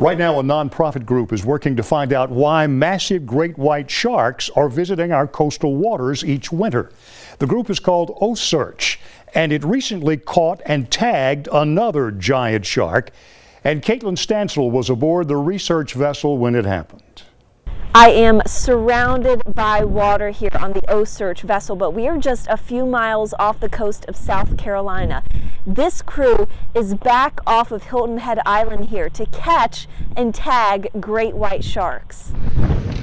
Right now, a nonprofit group is working to find out why massive great white sharks are visiting our coastal waters each winter. The group is called OCEARCH, and it recently caught and tagged another giant shark. And Kaitlin Stansell was aboard the research vessel when it happened. I am surrounded by water here on the OCEARCH vessel, but we are just a few miles off the coast of South Carolina. This crew is back off of Hilton Head Island here to catch and tag great white sharks.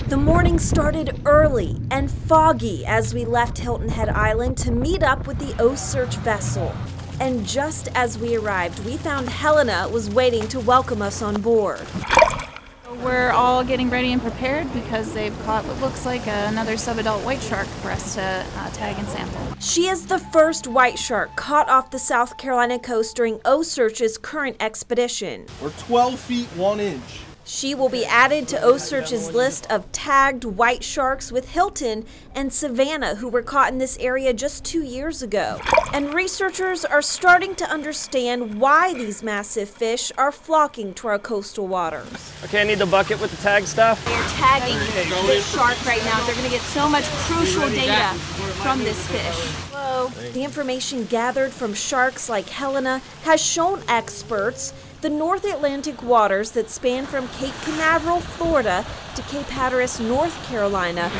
The morning started early and foggy as we left Hilton Head Island to meet up with the OCEARCH vessel. And just as we arrived, we found Helena was waiting to welcome us on board. We're all getting ready and prepared because they've caught what looks like another subadult white shark for us to uh, tag and sample. She is the first white shark caught off the South Carolina coast during OCEARCH's current expedition. We're 12 feet 1 inch. She will be added to OCEARCH's list of tagged white sharks with Hilton and Savannah, who were caught in this area just two years ago. And researchers are starting to understand why these massive fish are flocking to our coastal waters. Okay, I need the bucket with the tag stuff. They're tagging this shark right now. They're going to get so much crucial data from this fish. The information gathered from sharks like Helena has shown experts the North Atlantic waters that span from Cape Canaveral, Florida to Cape Hatteras, North Carolina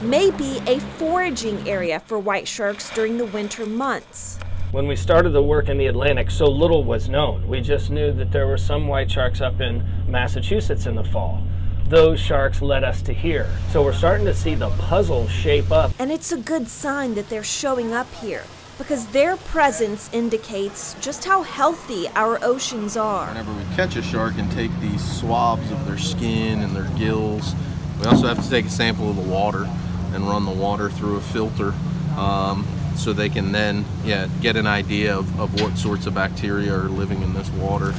may be a foraging area for white sharks during the winter months. When we started the work in the Atlantic, so little was known. We just knew that there were some white sharks up in Massachusetts in the fall. Those sharks led us to here. So we're starting to see the puzzle shape up. And it's a good sign that they're showing up here because their presence indicates just how healthy our oceans are. Whenever we catch a shark and take these swabs of their skin and their gills, we also have to take a sample of the water and run the water through a filter um, so they can then yeah, get an idea of, of what sorts of bacteria are living in this water.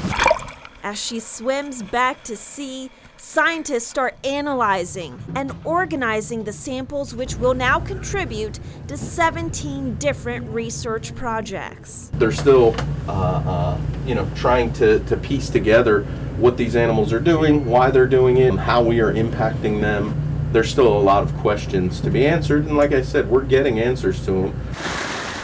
As she swims back to sea, scientists start analyzing and organizing the samples, which will now contribute to 17 different research projects. They're still, uh, uh, you know, trying to, to piece together what these animals are doing, why they're doing it, and how we are impacting them. There's still a lot of questions to be answered, and like I said, we're getting answers to them.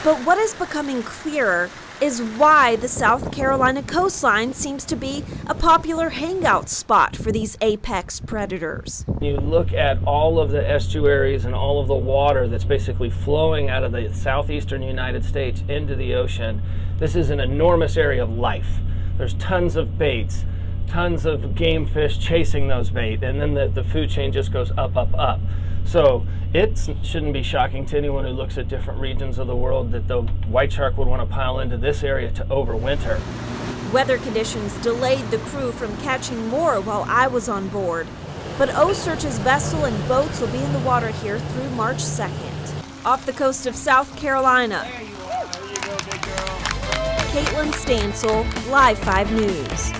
But what is becoming clearer is why the South Carolina coastline seems to be a popular hangout spot for these apex predators. You look at all of the estuaries and all of the water that's basically flowing out of the southeastern United States into the ocean. This is an enormous area of life. There's tons of baits, tons of game fish chasing those bait, and then the, the food chain just goes up, up, up. So it shouldn't be shocking to anyone who looks at different regions of the world that the white shark would want to pile into this area to overwinter. Weather conditions delayed the crew from catching more while I was on board. But OCEARCH's vessel and boats will be in the water here through March 2nd. Off the coast of South Carolina. There you are. There you go, big girl. Kaitlin Stansell, Live 5 News.